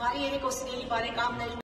हमारी एक उसने बारे काम नहीं।